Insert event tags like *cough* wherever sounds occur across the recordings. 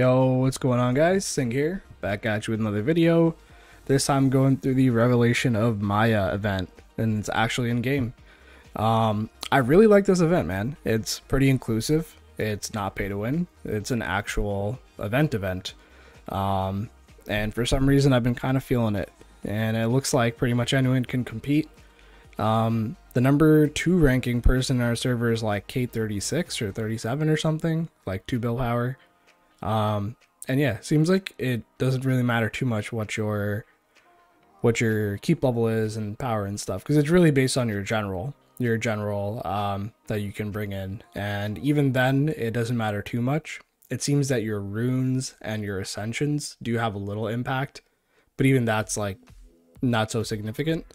Yo, what's going on guys? Singh here, back at you with another video. This time going through the Revelation of Maya event, and it's actually in game. Um, I really like this event, man. It's pretty inclusive. It's not pay to win. It's an actual event event. Um, and for some reason I've been kind of feeling it. And it looks like pretty much anyone can compete. Um, the number two ranking person in our server is like K36 or 37 or something, like two bill power. Um, and yeah, seems like it doesn't really matter too much what your what your keep level is and power and stuff because it's really based on your general your general um, that you can bring in. And even then it doesn't matter too much. It seems that your runes and your ascensions do have a little impact but even that's like not so significant.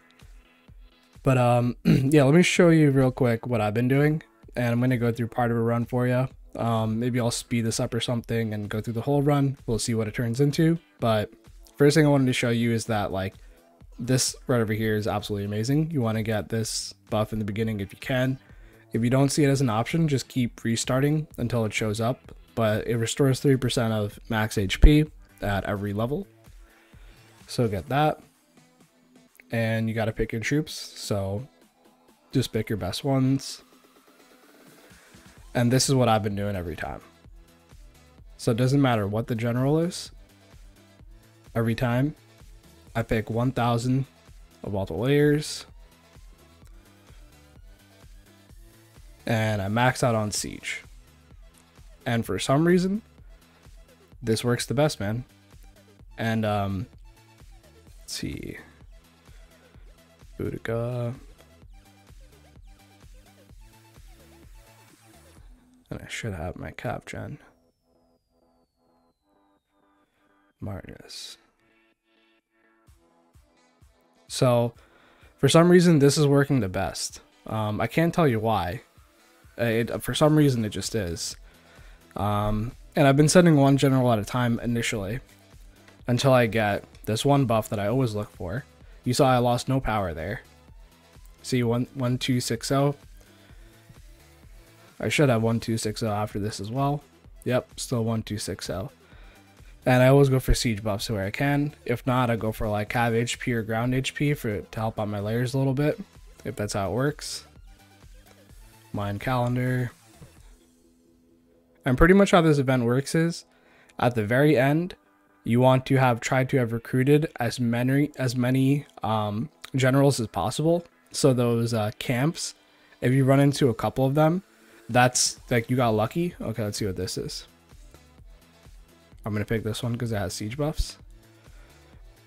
But um *clears throat* yeah let me show you real quick what i've been doing and i'm going to go through part of a run for you um, maybe I'll speed this up or something and go through the whole run. We'll see what it turns into. But first thing I wanted to show you is that like this right over here is absolutely amazing. You want to get this buff in the beginning if you can. If you don't see it as an option, just keep restarting until it shows up. But it restores 3% of max HP at every level. So get that. And you got to pick your troops. So just pick your best ones. And this is what I've been doing every time. So it doesn't matter what the general is. Every time I pick 1000 of all the layers. And I max out on siege. And for some reason, this works the best, man. And um let's see. Boudica. And I should have my cap gen. So, for some reason, this is working the best. Um, I can't tell you why. It, for some reason, it just is. Um, and I've been sending one general at a time initially until I get this one buff that I always look for. You saw I lost no power there. See, one, one, two, six, oh. I should have 1260 after this as well. Yep, still 1260. And I always go for siege buffs where I can. If not, I go for like half HP or ground HP for to help out my layers a little bit, if that's how it works. Mayan calendar. And pretty much how this event works is, at the very end, you want to have tried to have recruited as many as many um, generals as possible. So those uh, camps, if you run into a couple of them, that's like you got lucky. Okay, let's see what this is. I'm gonna pick this one because it has siege buffs.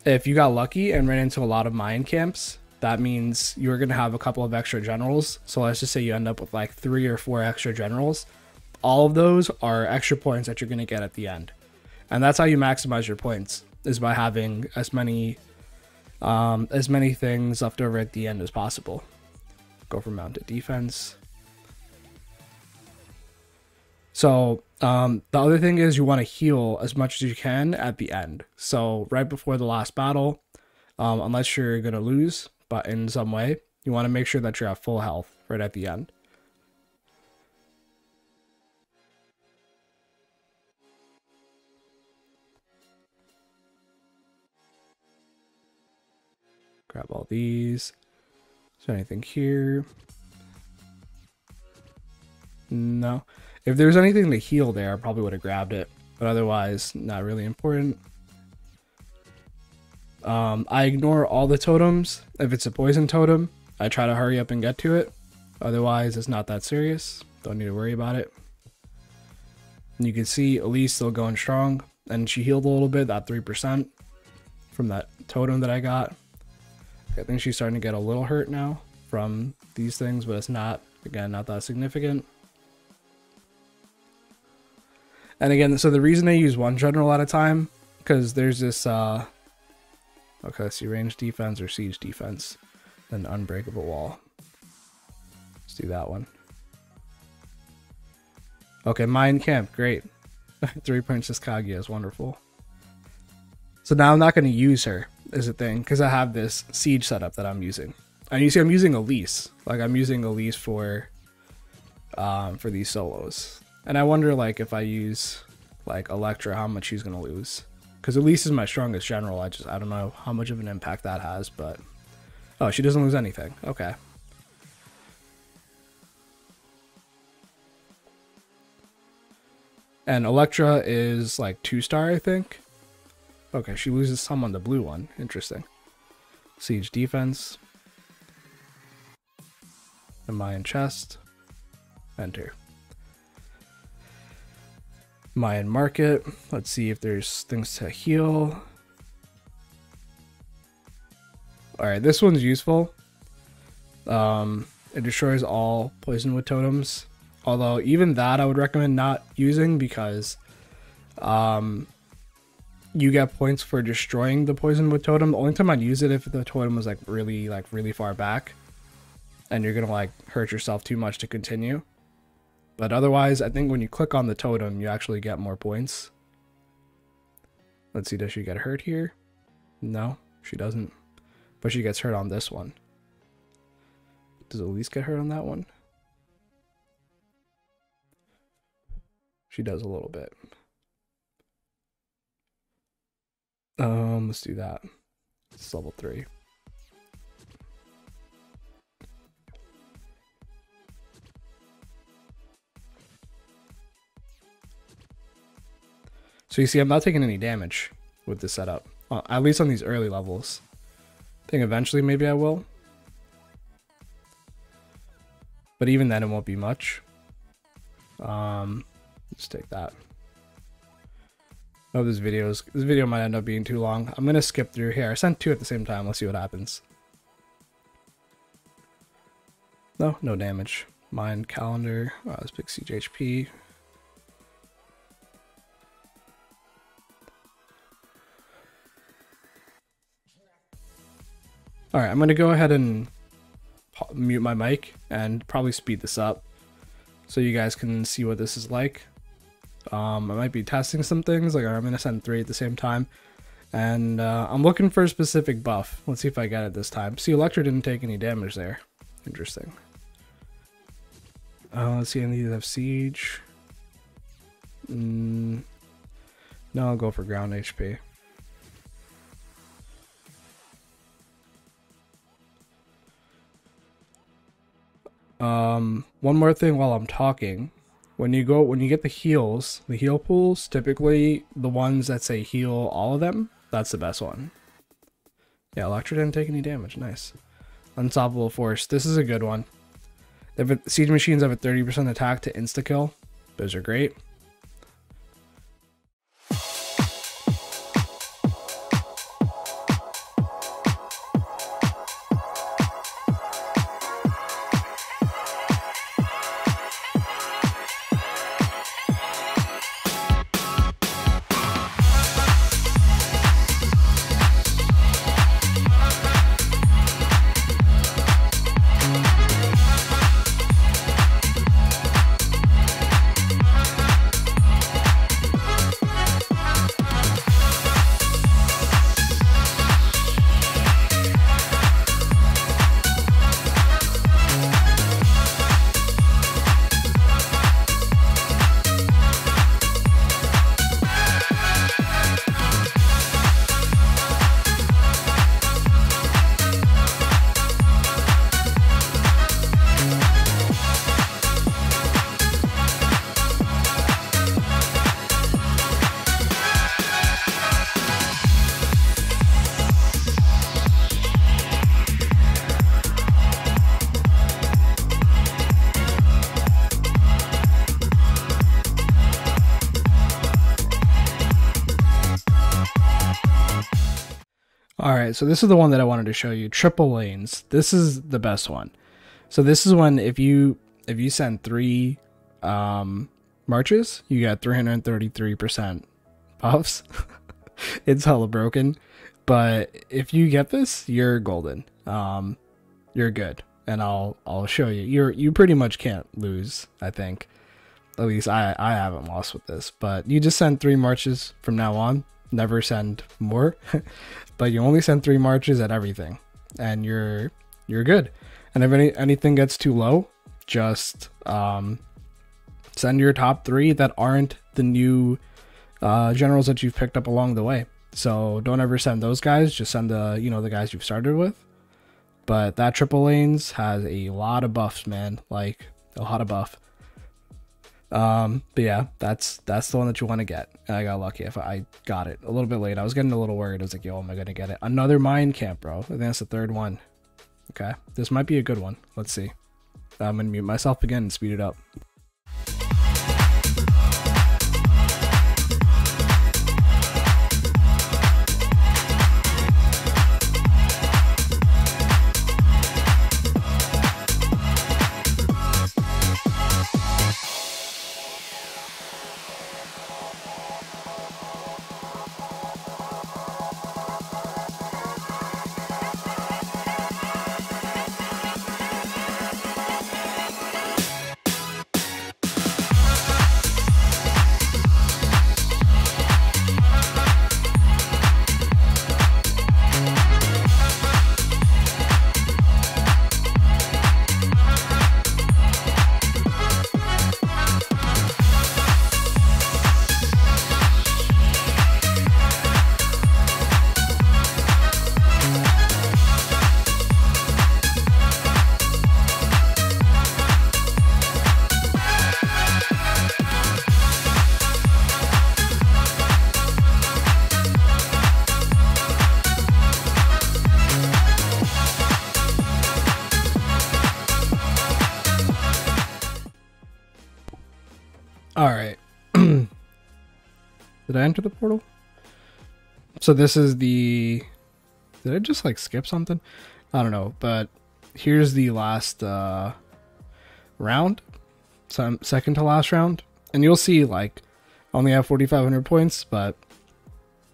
If you got lucky and ran into a lot of Mayan camps, that means you're gonna have a couple of extra generals. So let's just say you end up with like three or four extra generals. All of those are extra points that you're gonna get at the end, and that's how you maximize your points is by having as many um, as many things left over at the end as possible. Go for mounted defense. So um, the other thing is you want to heal as much as you can at the end. So right before the last battle, um, unless you're gonna lose, but in some way, you want to make sure that you're at full health right at the end. Grab all these. Is there anything here? No. If there's anything to heal there, I probably would have grabbed it. But otherwise, not really important. Um, I ignore all the totems. If it's a poison totem, I try to hurry up and get to it. Otherwise, it's not that serious. Don't need to worry about it. And you can see Elise still going strong. And she healed a little bit, that 3% from that totem that I got. I think she's starting to get a little hurt now from these things, but it's not, again, not that significant. And again, so the reason I use one general at a time, because there's this, uh, okay, let's see, range defense or siege defense, then unbreakable wall. Let's do that one. Okay, Mayan camp, great. *laughs* Three Princess Kaguya is wonderful. So now I'm not going to use her as a thing, because I have this siege setup that I'm using. And you see I'm using Elise. Like, I'm using Elise for, um, for these solos. And I wonder like if I use like Electra, how much she's gonna lose. Because Elise is my strongest general. I just I don't know how much of an impact that has, but oh, she doesn't lose anything. Okay. And Electra is like two star, I think. Okay, she loses some on the blue one. Interesting. Siege defense. The Mayan chest. Enter. Mayan market. Let's see if there's things to heal. Alright, this one's useful. Um, it destroys all poisonwood totems. Although even that I would recommend not using because um, you get points for destroying the poisonwood totem. The only time I'd use it if the totem was like really like really far back and you're gonna like hurt yourself too much to continue. But otherwise, I think when you click on the totem, you actually get more points. Let's see, does she get hurt here? No, she doesn't. But she gets hurt on this one. Does Elise get hurt on that one? She does a little bit. Um, let's do that. It's level three. So you see, I'm not taking any damage with this setup, uh, at least on these early levels. I think eventually maybe I will. But even then, it won't be much. Um, let's take that. Oh, this video's this video might end up being too long. I'm gonna skip through here. I sent two at the same time. Let's see what happens. No, no damage. Mayan calendar. Oh, let's pick CHP. All right, I'm gonna go ahead and mute my mic and probably speed this up so you guys can see what this is like. Um, I might be testing some things, like I'm gonna send three at the same time. And uh, I'm looking for a specific buff. Let's see if I get it this time. See, Electra didn't take any damage there. Interesting. Uh, let's see, I need to have Siege. Mm, no, I'll go for ground HP. Um, one more thing while I'm talking. When you go, when you get the heals, the heal pools, typically the ones that say heal all of them, that's the best one. Yeah, Electra didn't take any damage. Nice. Unstoppable Force. This is a good one. If siege machines have a 30% attack to insta kill. Those are great. All right, so this is the one that I wanted to show you. Triple lanes. This is the best one. So this is when if you if you send three um, marches, you get 333% buffs. *laughs* it's hella broken, but if you get this, you're golden. Um, you're good, and I'll I'll show you. You're you pretty much can't lose. I think. At least I I haven't lost with this, but you just send three marches from now on never send more *laughs* but you only send three marches at everything and you're you're good and if any anything gets too low just um send your top three that aren't the new uh, generals that you've picked up along the way. So don't ever send those guys. Just send the you know the guys you've started with. But that triple lanes has a lot of buffs, man. Like a lot of buff. Um, but yeah, that's that's the one that you want to get. And I got lucky if I got it a little bit late. I was getting a little worried. I was like, yo, am I gonna get it? Another Mayan camp, bro. I think that's the third one. Okay. This might be a good one. Let's see. I'm gonna mute myself again and speed it up. I enter the portal? So this is the. Did I just like skip something? I don't know, but here's the last uh, round, some second to last round, and you'll see like I only have 4,500 points, but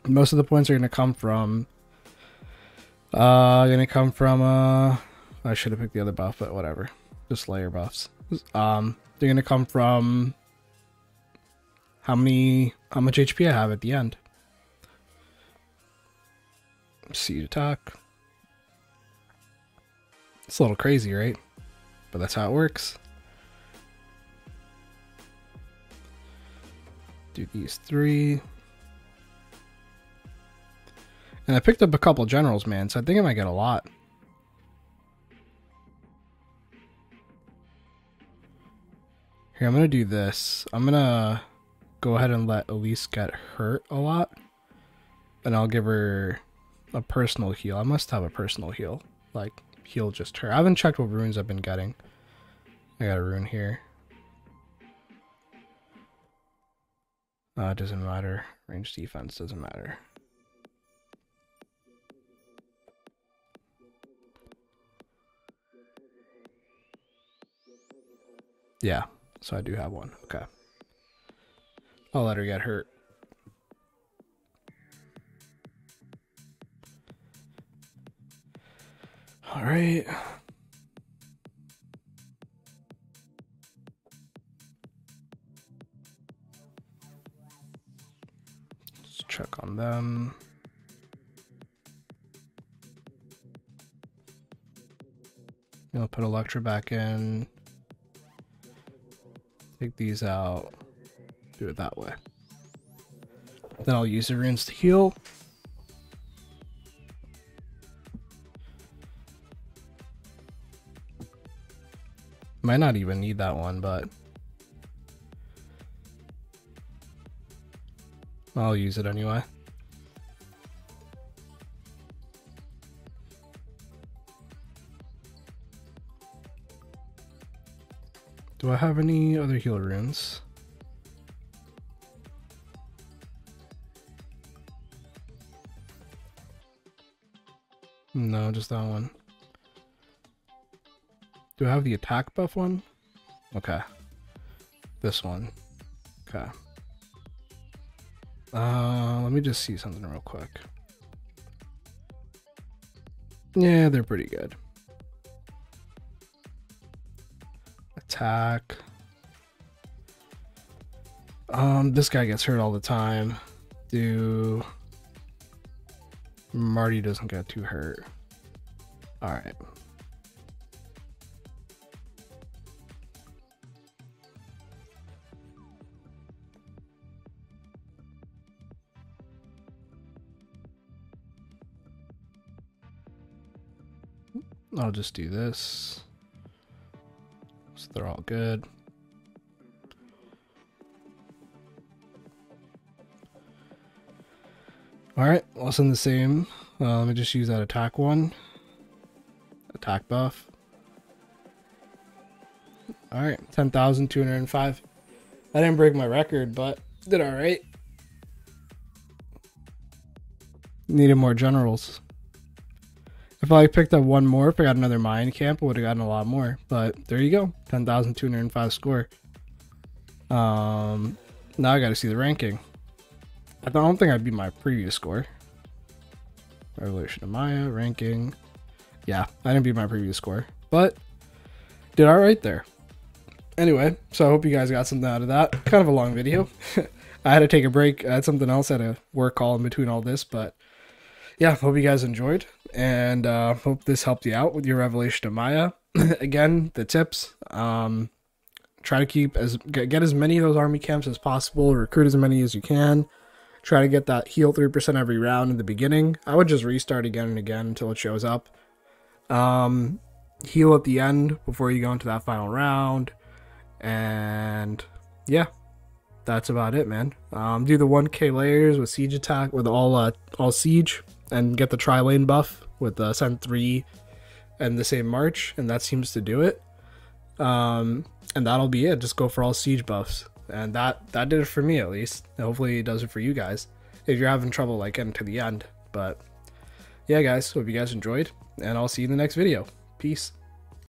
most of the points are gonna come from. Uh, gonna come from uh, I should have picked the other buff, but whatever. Just layer buffs. Um, they're gonna come from how many how much HP I have at the end. See to talk. It's a little crazy, right? But that's how it works. Do these three. And I picked up a couple generals, man, so I think I might get a lot. Here, I'm gonna do this. I'm gonna go ahead and let Elise get hurt a lot. And I'll give her a personal heal. I must have a personal heal. Like, heal just her. I haven't checked what runes I've been getting. I got a rune here. Uh, it doesn't matter. Range defense doesn't matter. Yeah, so I do have one. Okay. I'll let her get hurt. All right. Let's check on them. I'll put Electra back in. Take these out do it that way. Then I'll use the runes to heal. Might not even need that one, but I'll use it anyway. Do I have any other heal runes? No, just that one. Do I have the attack buff one? Okay. This one. Okay. Uh, let me just see something real quick. Yeah, they're pretty good. Attack. Um, this guy gets hurt all the time. Do Marty doesn't get too hurt. All right. I'll just do this. So they're all good. Alright, in the same. Uh, let me just use that attack one. Attack buff. Alright, 10,205. I didn't break my record, but did alright. Needed more generals. If I picked up one more, if I got another Mayan camp, I would have gotten a lot more. But there you go, 10,205 score. Um, now I got to see the ranking. I don't think I beat my previous score. Revelation of Maya, ranking. Yeah, I didn't beat my previous score, but did alright there. Anyway, so I hope you guys got something out of that. Kind of a long video. *laughs* I had to take a break. I had something else. I had a work call in between all this, but yeah, hope you guys enjoyed and uh, hope this helped you out with your revelation of Maya. *clears throat* Again, the tips. Um, try to keep as get as many of those army camps as possible. Recruit as many as you can. Try to get that heal 3% every round in the beginning. I would just restart again and again until it shows up. Um, heal at the end before you go into that final round. And yeah, that's about it, man. Um, do the 1k layers with siege attack with all uh, all siege and get the tri lane buff with the uh, send 3 and the same march, and that seems to do it. Um, and that'll be it. Just go for all siege buffs and that that did it for me at least. Hopefully, it does it for you guys if you're having trouble like getting to the end. But yeah, guys, hope you guys enjoyed, and I'll see you in the next video. Peace.